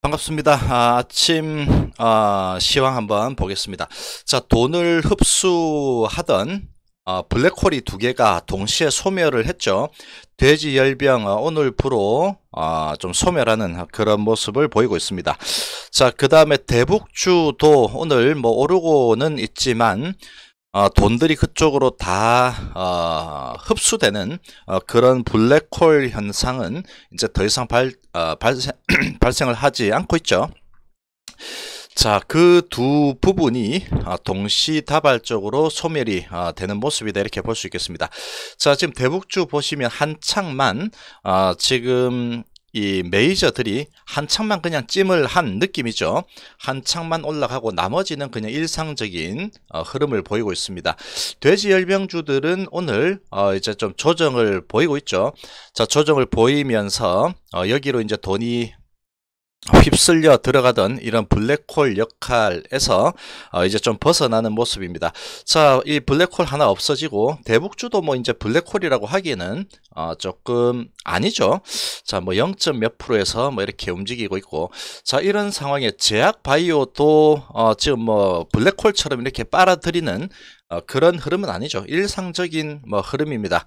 반갑습니다. 아, 침 아, 시황 한번 보겠습니다. 자, 돈을 흡수하던 어, 블랙홀이 두 개가 동시에 소멸을 했죠. 돼지 열병 어, 오늘 부로 어, 좀 소멸하는 그런 모습을 보이고 있습니다. 자, 그 다음에 대북주도 오늘 뭐 오르고는 있지만 어, 돈들이 그쪽으로 다 어, 흡수되는 어, 그런 블랙홀 현상은 이제 더 이상 발, 어, 발생, 발생을 하지 않고 있죠. 자, 그 두 부분이 어, 동시다발적으로 소멸이 어, 되는 모습이다 이렇게 볼 수 있겠습니다. 자, 지금 대북주 보시면 한창만 어, 지금 이 메이저들이 한창만 그냥 찜을 한 느낌이죠. 한창만 올라가고 나머지는 그냥 일상적인 어, 흐름을 보이고 있습니다. 돼지 열병주들은 오늘 어, 이제 좀 조정을 보이고 있죠. 자, 조정을 보이면서 어, 여기로 이제 돈이 휩쓸려 들어가던 이런 블랙홀 역할에서 어 이제 좀 벗어나는 모습입니다. 자, 이 블랙홀 하나 없어지고 대북주도 뭐 이제 블랙홀이라고 하기에는 어 조금 아니죠. 자, 뭐 0. 몇 프로에서 뭐 이렇게 움직이고 있고 자, 이런 상황에 제약 바이오도 어 지금 뭐 블랙홀처럼 이렇게 빨아들이는 어 그런 흐름은 아니죠. 일상적인 뭐 흐름입니다.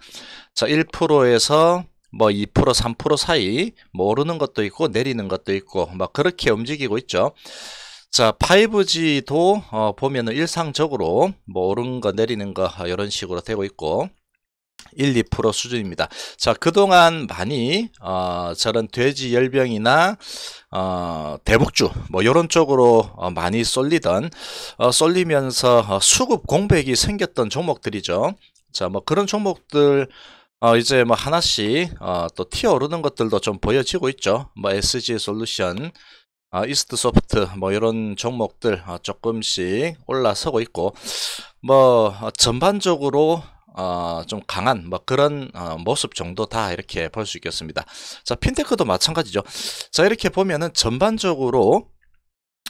자, 1%에서 뭐 2% 3% 사이 뭐 오르는 것도 있고 내리는 것도 있고 막 그렇게 움직이고 있죠. 자 5G도 어, 보면은 일상적으로 뭐 오르는 거 내리는 거 이런 식으로 되고 있고 1, 2% 수준입니다. 자, 그동안 많이 어, 저런 돼지 열병이나 어, 대북주 뭐 이런 쪽으로 어, 많이 쏠리던 어, 쏠리면서 어, 수급 공백이 생겼던 종목들이죠. 자, 뭐 그런 종목들 어, 이제 뭐 하나씩 어, 또 튀어오르는 것들도 좀 보여지고 있죠. 뭐 SG 솔루션, 어, 이스트 소프트 뭐 이런 종목들 어, 조금씩 올라서고 있고 뭐 어, 전반적으로 어, 좀 강한 뭐 그런 어, 모습 정도 다 이렇게 볼 수 있겠습니다. 자 핀테크도 마찬가지죠. 자 이렇게 보면은 전반적으로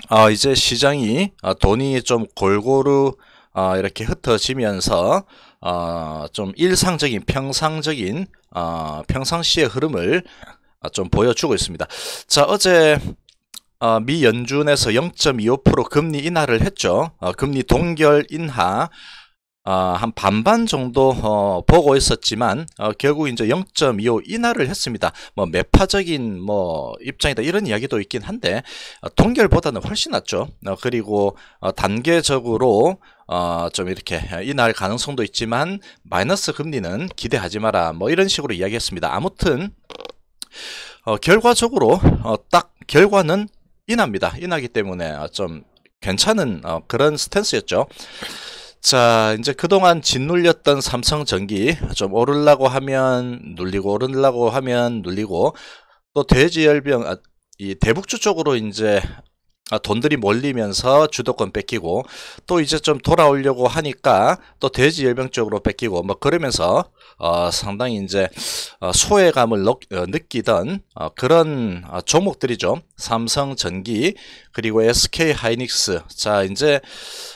어, 이제 시장이 어, 돈이 좀 골고루 어, 이렇게 흩어지면서 어, 좀 일상적인 평상적인 어, 평상시의 흐름을 어, 좀 보여주고 있습니다. 자 어제 어, 미 연준에서 0.25% 금리 인하를 했죠. 어, 금리 동결 인하 어, 한 반반 정도 어, 보고 있었지만 어, 결국 이제 0.25 인하를 했습니다. 뭐 매파적인 뭐 입장이다 이런 이야기도 있긴 한데 어, 동결보다는 훨씬 낫죠. 어, 그리고 어, 단계적으로 어, 좀 이렇게 인할 가능성도 있지만 마이너스 금리는 기대하지 마라 뭐 이런 식으로 이야기했습니다. 아무튼 어, 결과적으로 어, 딱 결과는 인합니다. 인하기 때문에 좀 괜찮은 어, 그런 스탠스였죠. 자, 이제 그동안 짓눌렸던 삼성전기 좀 오르려고 하면 눌리고 오르려고 하면 눌리고 또 돼지열병 아, 이 대북주 쪽으로 이제 아, 돈들이 몰리면서 주도권 뺏기고 또 이제 좀 돌아오려고 하니까 또 돼지 열병 쪽으로 뺏기고 뭐 그러면서 어, 상당히 이제 어, 소외감을 느, 어, 느끼던 어, 그런 어, 종목들이죠. 삼성전기 그리고 SK 하이닉스 자 이제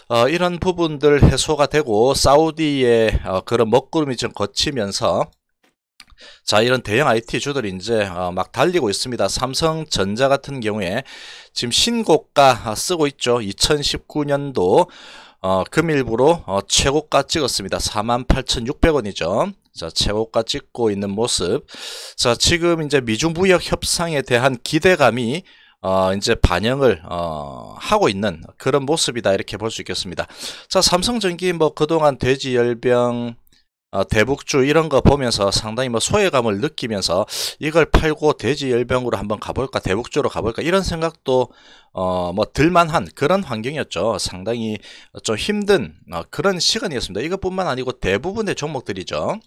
어, 이런 부분들 해소가 되고 사우디의 그런 먹구름이 좀 거치면서 자 이런 대형 IT 주들이 이제 어, 막 달리고 있습니다. 삼성전자 같은 경우에 지금 신고가 쓰고 있죠. 2019년도 어, 금일부로 어, 최고가 찍었습니다. 48,600원이죠. 자, 최고가 찍고 있는 모습. 자, 지금 이제 미중 무역 협상에 대한 기대감이 어, 이제 반영을 어, 하고 있는 그런 모습이다 이렇게 볼 수 있겠습니다. 자, 삼성전기 뭐 그동안 돼지열병 어, 대북주 이런 거 보면서 상당히 뭐 소외감을 느끼면서 이걸 팔고 돼지 열병으로 한번 가볼까 대북주로 가볼까 이런 생각도 어 뭐 들만한 그런 환경이었죠. 상당히 좀 힘든 어, 그런 시간이었습니다. 이것뿐만 아니고 대부분의 종목들이죠.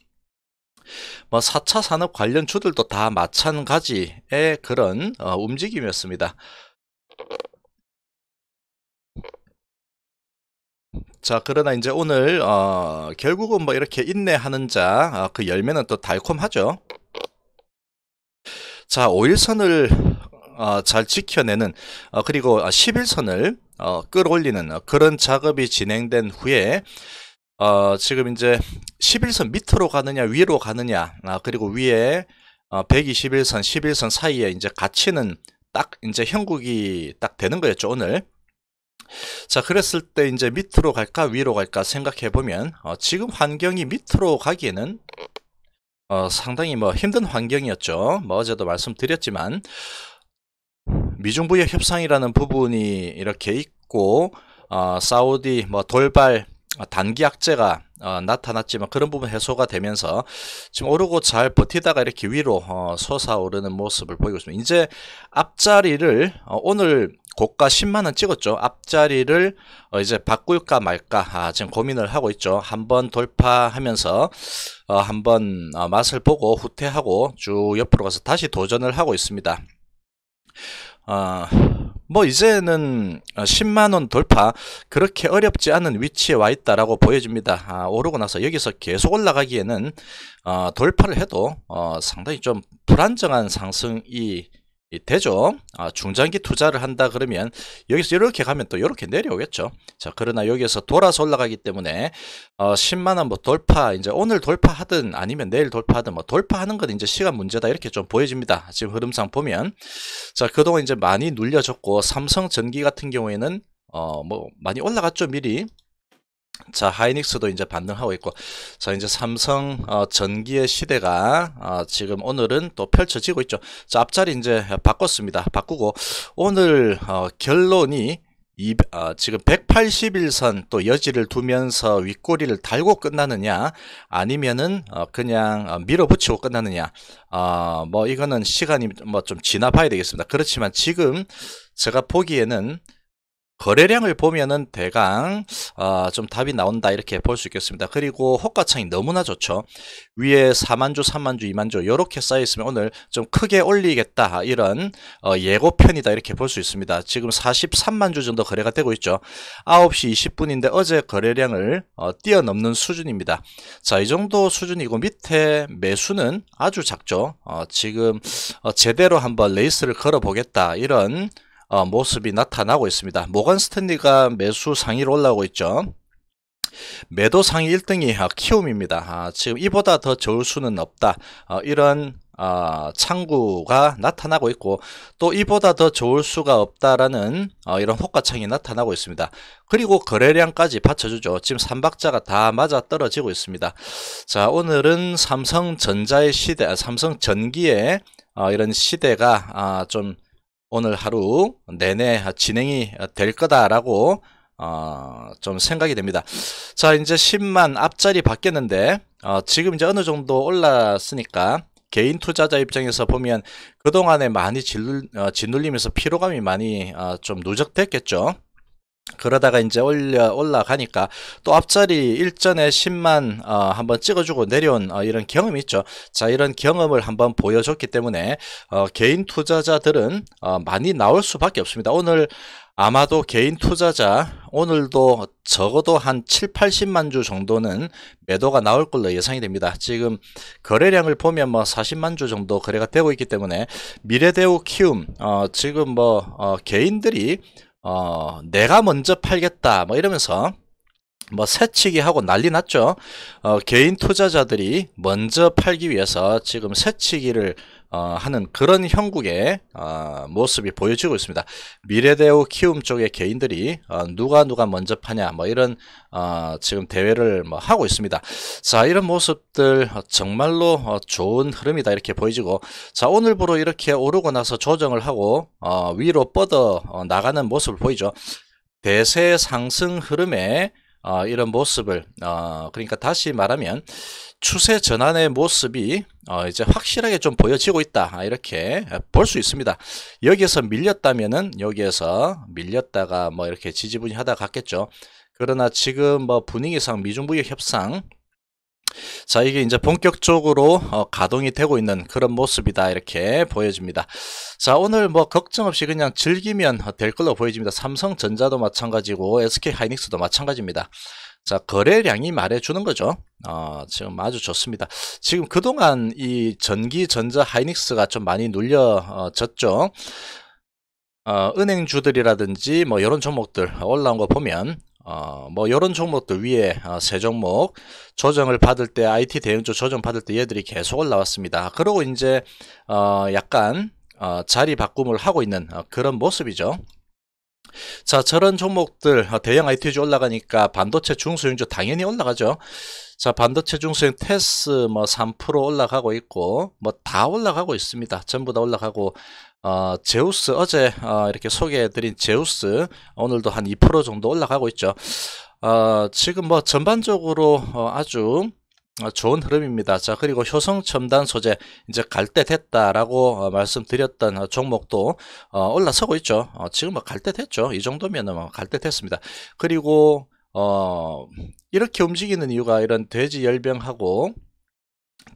뭐 4차 산업 관련 주들도 다 마찬가지의 그런 어, 움직임이었습니다 자 그러나 이제 오늘 어, 결국은 뭐 이렇게 인내하는 자그 어, 그 열매는 또 달콤하죠 자 5일선을 어, 잘 지켜내는 어, 그리고 11선을 어, 끌어올리는 어, 그런 작업이 진행된 후에 지금 이제 11선 밑으로 가느냐 위로 가느냐 아, 그리고 위에 121선 11선 사이에 이제 가치는 딱 이제 형국이 딱 되는 거였죠, 오늘. 자, 그랬을 때 이제 밑으로 갈까 위로 갈까 생각해 보면 어, 지금 환경이 밑으로 가기에는 어, 상당히 뭐 힘든 환경이었죠. 뭐 어제도 말씀드렸지만 미중부의 협상이라는 부분이 이렇게 있고 어, 사우디 뭐 돌발 단기 악재가 어, 나타났지만 그런 부분 해소가 되면서 지금 오르고 잘 버티다가 이렇게 위로 어, 솟아오르는 모습을 보이고 있습니다. 이제 앞자리를 어, 오늘 고가 10만원 찍었죠. 앞자리를 어, 이제 바꿀까 말까 아, 지금 고민을 하고 있죠. 한번 돌파하면서 어, 한번 어, 맛을 보고 후퇴하고 쭉 옆으로 가서 다시 도전을 하고 있습니다. 어, 뭐 이제는 10만원 돌파 그렇게 어렵지 않은 위치에 와 있다라고 보여집니다. 아, 오르고 나서 여기서 계속 올라가기에는 어, 돌파를 해도 어, 상당히 좀 불안정한 상승이 되죠. 아, 중장기 투자를 한다 그러면 여기서 이렇게 가면 또 이렇게 내려오겠죠. 자, 그러나 여기서 돌아서 올라가기 때문에 어, 10만 원 뭐 돌파 이제 오늘 돌파하든 아니면 내일 돌파하든 뭐 돌파하는 건 이제 시간 문제다 이렇게 좀 보여집니다. 지금 흐름상 보면 자, 그동안 이제 많이 눌려졌고 삼성전기 같은 경우에는 어, 뭐 많이 올라갔죠, 미리. 자, 하이닉스도 이제 반등하고 있고, 자, 이제 삼성 어, 전기의 시대가 어, 지금 오늘은 또 펼쳐지고 있죠. 자, 앞자리 이제 바꿨습니다. 바꾸고 오늘 어, 결론이 이, 어, 지금 181선 또 여지를 두면서 윗꼬리를 달고 끝나느냐 아니면은 어, 그냥 어, 밀어붙이고 끝나느냐 어, 뭐 이거는 시간이 뭐 좀 지나 봐야 되겠습니다. 그렇지만 지금 제가 보기에는 거래량을 보면은 대강 어, 좀 답이 나온다 이렇게 볼 수 있겠습니다. 그리고 호가창이 너무나 좋죠. 위에 4만주, 3만주, 2만주 이렇게 쌓여 있으면 오늘 좀 크게 올리겠다 이런 어, 예고편이다 이렇게 볼 수 있습니다. 지금 43만주 정도 거래가 되고 있죠. 9시 20분인데 어제 거래량을 어, 뛰어넘는 수준입니다. 자, 이 정도 수준이고 밑에 매수는 아주 작죠. 어, 지금 어, 제대로 한번 레이스를 걸어 보겠다 이런 어, 모습이 나타나고 있습니다. 모건 스탠리가 매수 상위로 올라오고 있죠. 매도 상위 1등이 키움입니다. 아, 지금 이보다 더 좋을 수는 없다. 어, 이런 어, 창구가 나타나고 있고 또 이보다 더 좋을 수가 없다라는 어, 이런 호가창이 나타나고 있습니다. 그리고 거래량까지 받쳐주죠. 지금 삼박자가 다 맞아 떨어지고 있습니다. 자 오늘은 삼성전자의 시대, 아, 삼성전기의 어, 이런 시대가 아, 좀 오늘 하루 내내 진행이 될 거다라고 어, 좀 생각이 됩니다. 자, 이제 10만 앞자리 바뀌었는데 어, 지금 이제 어느 정도 올랐으니까 개인 투자자 입장에서 보면 그동안에 많이 짓눌, 어, 짓눌리면서 피로감이 많이 어, 좀 누적됐겠죠. 그러다가 이제 올려 올라가니까 또 앞자리 일전에 10만 어, 한번 찍어주고 내려온 어, 이런 경험이 있죠. 자 이런 경험을 한번 보여줬기 때문에 어, 개인 투자자들은 어, 많이 나올 수밖에 없습니다. 오늘 아마도 개인 투자자 오늘도 적어도 한 7, 80만 주 정도는 매도가 나올 걸로 예상이 됩니다. 지금 거래량을 보면 뭐 40만 주 정도 거래가 되고 있기 때문에 미래대우 키움 어, 지금 뭐 어, 개인들이 어, 내가 먼저 팔겠다 뭐 이러면서 뭐 새치기 하고 난리 났죠. 어, 개인 투자자들이 먼저 팔기 위해서 지금 새치기를 어, 하는 그런 형국의 어, 모습이 보여지고 있습니다. 미래대우 키움 쪽의 개인들이 어, 누가 누가 먼저 파냐 뭐 이런 어, 지금 대회를 뭐 하고 있습니다. 자 이런 모습들 정말로 어, 좋은 흐름이다 이렇게 보여지고 자 오늘부로 이렇게 오르고 나서 조정을 하고 어, 위로 뻗어 나가는 모습을 보이죠. 대세 상승 흐름에 이런 모습을 그러니까 다시 말하면 추세 전환의 모습이 어 이제 확실하게 좀 보여지고 있다. 아, 이렇게 볼 수 있습니다. 여기에서 밀렸다면은 여기에서 밀렸다가 뭐 이렇게 지지분이 하다 갔겠죠. 그러나 지금 뭐 분위기상 미중부의 협상 자 이게 이제 본격적으로 어, 가동이 되고 있는 그런 모습이다. 이렇게 보여집니다. 자 오늘 뭐 걱정 없이 그냥 즐기면 될 걸로 보여집니다. 삼성전자도 마찬가지고 SK하이닉스도 마찬가지입니다 자, 거래량이 말해주는 거죠. 어, 지금 아주 좋습니다. 지금 그동안 이 전기, 전자, 하이닉스가 좀 많이 눌려졌죠. 어, 은행주들이라든지 뭐 이런 종목들 올라온 거 보면 어, 뭐 이런 종목들 위에 어, 세 종목 조정을 받을 때 IT 대응주 조정 받을 때 얘들이 계속 올라왔습니다. 그리고 이제 어, 약간 어, 자리 바꿈을 하고 있는 어, 그런 모습이죠. 자, 저런 종목들 어, 대형 IT주 올라가니까 반도체 중소형주 당연히 올라가죠. 자, 반도체 중소형 테스 뭐 3% 올라가고 있고 뭐 다 올라가고 있습니다. 전부 다 올라가고 어, 제우스 어제 어, 이렇게 소개해드린 제우스 오늘도 한 2% 정도 올라가고 있죠. 어, 지금 뭐 전반적으로 어, 아주 어, 좋은 흐름입니다. 자, 그리고 효성 첨단 소재 이제 갈 때 됐다라고 어, 말씀드렸던 어, 종목도 어, 올라서고 있죠. 어, 지금 뭐갈때 됐죠. 이 정도면은 뭐갈때 됐습니다. 그리고 어, 이렇게 움직이는 이유가 이런 돼지 열병하고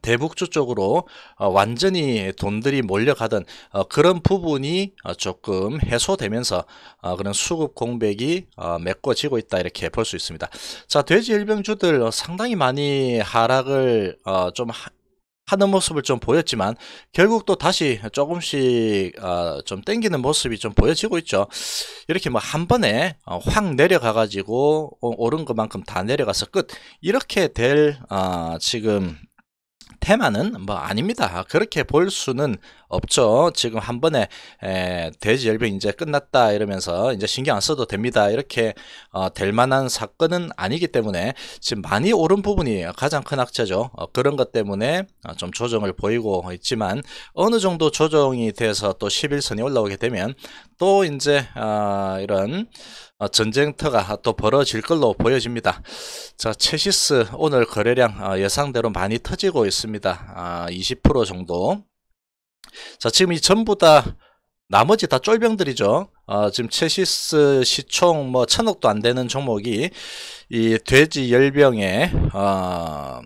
대북주 쪽으로 어, 완전히 돈들이 몰려가던 어, 그런 부분이 어, 조금 해소되면서 어, 그런 수급 공백이 어, 메꿔지고 있다 이렇게 볼 수 있습니다. 자 돼지 일병주들 어, 상당히 많이 하락을 어, 좀 하, 하는 모습을 좀 보였지만 결국 또 다시 조금씩 어, 좀 땡기는 모습이 좀 보여지고 있죠. 이렇게 뭐 한 번에 어, 확 내려가 가지고 어, 오른 것만큼 다 내려가서 끝 이렇게 될 어, 지금 테마는 뭐 아닙니다. 그렇게 볼 수는 없죠. 지금 한 번에 에, 돼지 열병 이제 끝났다 이러면서 이제 신경 안 써도 됩니다. 이렇게 어, 될 만한 사건은 아니기 때문에 지금 많이 오른 부분이 가장 큰 악재죠. 어, 그런 것 때문에 어, 좀 조정을 보이고 있지만 어느 정도 조정이 돼서 또 11선이 올라오게 되면 또 이제 어, 이런 어, 전쟁터가 또 벌어질 걸로 보여집니다. 자, 체시스 오늘 거래량 어, 예상대로 많이 터지고 있습니다. 20% 아, 정도. 자, 지금 이 전부 다 나머지 다 쫄병들이죠. 어, 지금 체시스 시총 뭐 천억도 안 되는 종목이 이 돼지 열병에 어,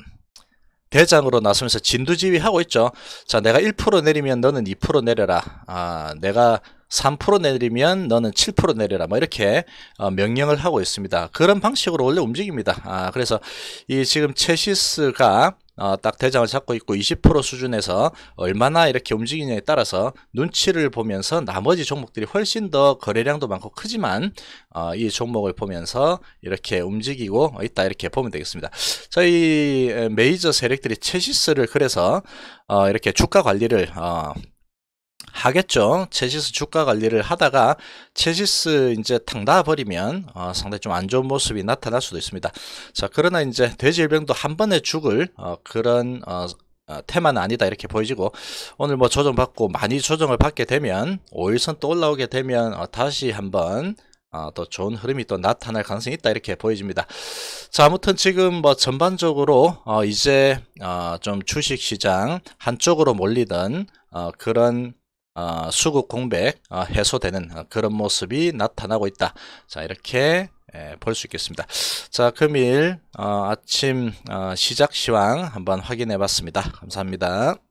대장으로 나서면서 진두지휘 하고 있죠. 자, 내가 1% 내리면 너는 2% 내려라. 아, 내가 3% 내리면 너는 7% 내려라 뭐 이렇게 어, 명령을 하고 있습니다. 그런 방식으로 원래 움직입니다. 아, 그래서 이 지금 체시스가 어, 딱 대장을 잡고 있고 20% 수준에서 얼마나 이렇게 움직이냐에 따라서 눈치를 보면서 나머지 종목들이 훨씬 더 거래량도 많고 크지만 어, 이 종목을 보면서 이렇게 움직이고 있다 이렇게 보면 되겠습니다. 저희 메이저 세력들이 체시스를 그래서 어, 이렇게 주가 관리를 어, 하겠죠. 체시스 주가 관리를 하다가 체시스 이제 탕 놔버리면 어, 상당히 좀 안 좋은 모습이 나타날 수도 있습니다. 자, 그러나 이제 돼지 일병도 한 번에 죽을 어, 그런 어, 어, 테마는 아니다 이렇게 보여지고 오늘 뭐 조정받고 많이 조정을 받게 되면 5일선 또 올라오게 되면 어, 다시 한번 어, 또 좋은 흐름이 또 나타날 가능성이 있다 이렇게 보여집니다. 자 아무튼 지금 뭐 전반적으로 어, 이제 어, 좀 주식시장 한쪽으로 몰리던 어, 그런 어, 수급 공백 어, 해소되는 어, 그런 모습이 나타나고 있다. 자 이렇게 예, 볼 수 있겠습니다. 자 금일 어, 아침 어, 시작 시황 한번 확인해 봤습니다. 감사합니다.